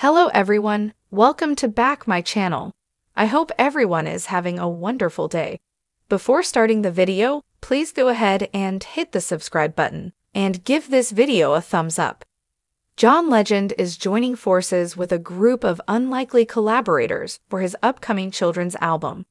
Hello everyone, welcome to back my channel. I hope everyone is having a wonderful day. Before starting the video, please go ahead and hit the subscribe button and give this video a thumbs up. John Legend is joining forces with a group of unlikely collaborators for his upcoming children's album.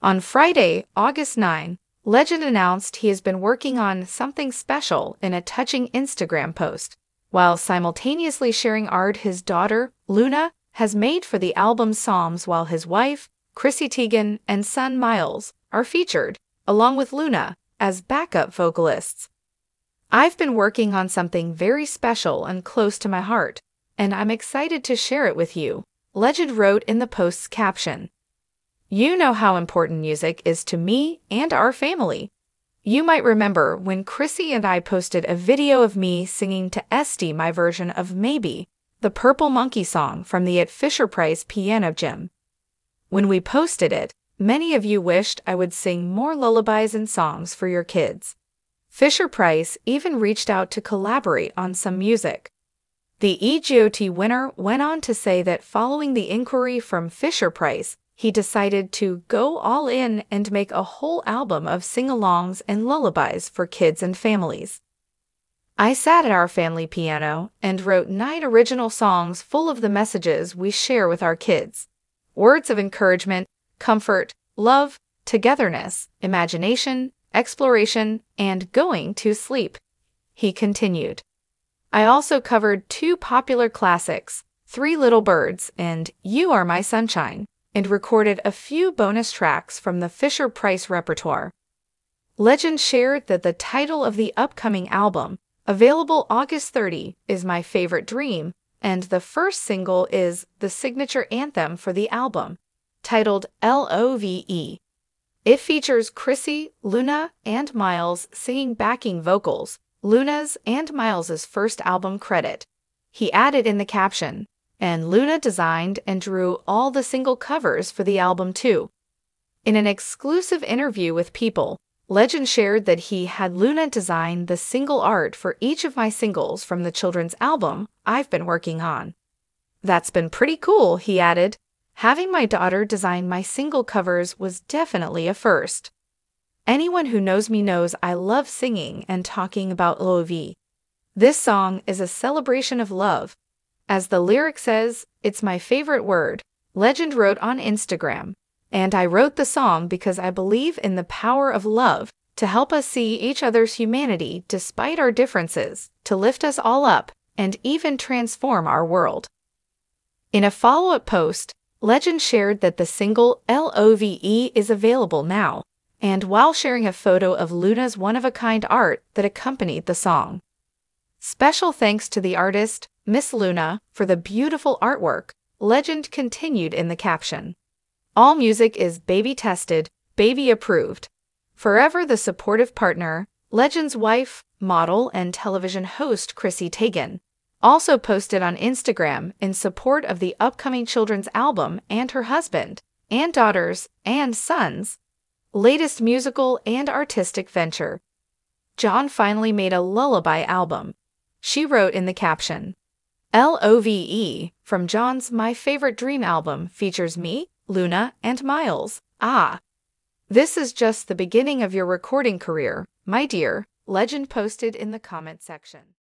On Friday, August 9, Legend announced he has been working on something special in a touching Instagram post, while simultaneously sharing art his daughter, Luna, has made for the album's Psalms while his wife, Chrissy Teigen, and son Miles are featured, along with Luna, as backup vocalists. I've been working on something very special and close to my heart, and I'm excited to share it with you, Legend wrote in the post's caption. You know how important music is to me and our family. You might remember when Chrissy and I posted a video of me singing to Esti my version of Maybe, the Purple Monkey song from the at Fisher Price Piano Gym. When we posted it, many of you wished I would sing more lullabies and songs for your kids. Fisher Price even reached out to collaborate on some music. The EGOT winner went on to say that following the inquiry from Fisher Price, he decided to go all in and make a whole album of sing alongs and lullabies for kids and families. I sat at our family piano and wrote nine original songs full of the messages we share with our kids words of encouragement, comfort, love, togetherness, imagination, exploration, and going to sleep. He continued. I also covered two popular classics, Three Little Birds and You Are My Sunshine and recorded a few bonus tracks from the Fisher Price repertoire. Legend shared that the title of the upcoming album, available August 30, is My Favorite Dream, and the first single is the signature anthem for the album, titled L.O.V.E. It features Chrissy, Luna, and Miles singing backing vocals, Luna's and Miles's first album credit. He added in the caption, and Luna designed and drew all the single covers for the album too. In an exclusive interview with People, Legend shared that he had Luna design the single art for each of my singles from the children's album I've been working on. That's been pretty cool, he added. Having my daughter design my single covers was definitely a first. Anyone who knows me knows I love singing and talking about LOV. This song is a celebration of love as the lyric says, it's my favorite word, Legend wrote on Instagram. And I wrote the song because I believe in the power of love to help us see each other's humanity despite our differences, to lift us all up, and even transform our world. In a follow up post, Legend shared that the single LOVE is available now, and while sharing a photo of Luna's one of a kind art that accompanied the song. Special thanks to the artist, Miss Luna, for the beautiful artwork, Legend continued in the caption. All music is baby tested, baby approved. Forever the supportive partner, Legend's wife, model, and television host Chrissy Teigen, also posted on Instagram in support of the upcoming children's album and her husband, and daughters, and sons' latest musical and artistic venture. John finally made a lullaby album. She wrote in the caption, LOVE from John's My Favorite Dream album features me, Luna, and Miles. Ah! This is just the beginning of your recording career, my dear, Legend posted in the comment section.